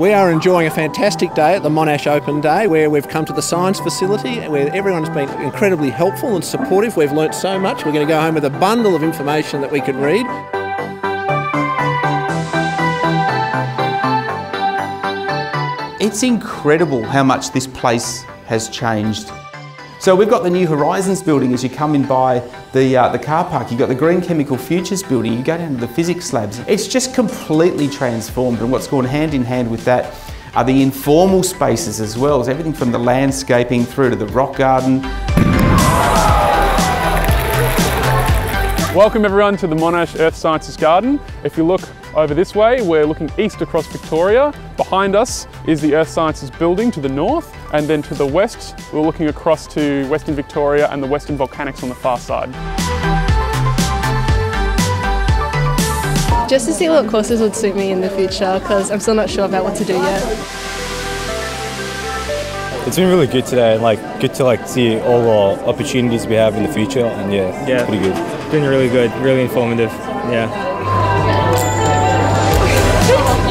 We are enjoying a fantastic day at the Monash Open Day where we've come to the science facility where everyone's been incredibly helpful and supportive. We've learnt so much. We're going to go home with a bundle of information that we can read. It's incredible how much this place has changed. So we've got the New Horizons building as you come in by the, uh, the car park. You've got the Green Chemical Futures building. You go down to the physics labs. It's just completely transformed and what's gone hand in hand with that are the informal spaces as well. It's everything from the landscaping through to the rock garden. Welcome everyone to the Monash Earth Sciences Garden. If you look over this way, we're looking east across Victoria. Behind us is the Earth Sciences building to the north, and then to the west, we're looking across to Western Victoria and the Western Volcanics on the far side. Just to see what courses would suit me in the future, because I'm still not sure about what to do yet. It's been really good today, like good to like see all the opportunities we have in the future, and yeah, yeah. it's pretty good. It's been really good, really informative. Yeah.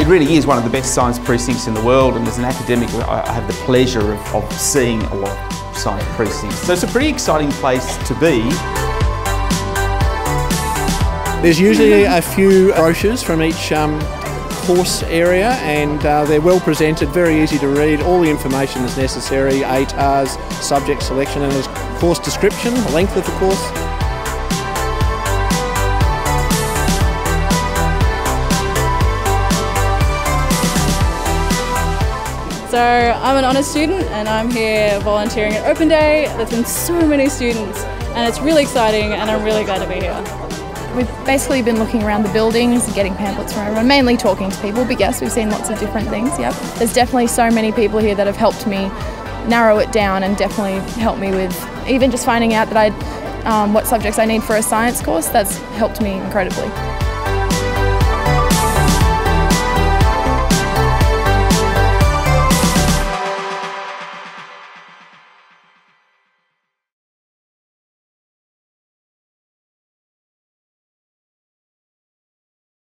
It really is one of the best science precincts in the world and as an academic I have the pleasure of, of seeing a lot of science precincts. So it's a pretty exciting place to be. There's usually a few brochures from each um, course area and uh, they're well presented, very easy to read, all the information is necessary, ATARs, subject selection and course description, the length of the course. So I'm an honours student and I'm here volunteering at Open Day. There's been so many students and it's really exciting and I'm really glad to be here. We've basically been looking around the buildings and getting pamphlets from everyone, mainly talking to people, but yes, we've seen lots of different things, yep. There's definitely so many people here that have helped me narrow it down and definitely helped me with even just finding out that I um, what subjects I need for a science course, that's helped me incredibly.